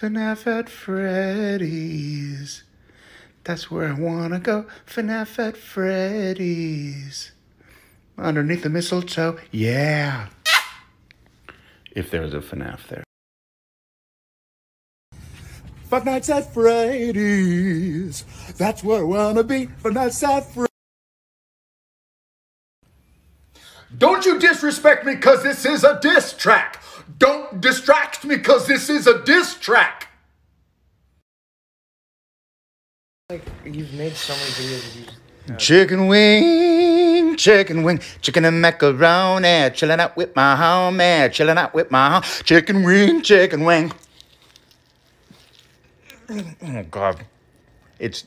FNAF at Freddy's. That's where I wanna go. FNAF at Freddy's. Underneath the mistletoe. Yeah. If there was a FNAF there. Five Nights at Freddy's. That's where I wanna be. Five Nights at Freddy's. Don't you disrespect me because this is a diss track. Don't distract me because this is a diss track. Like you've made so many videos. You just, Chicken wing, chicken wing, chicken and macaroni, chilling out with my homie, chilling out with my hom- chicken wing, chicken wing. Oh God, it's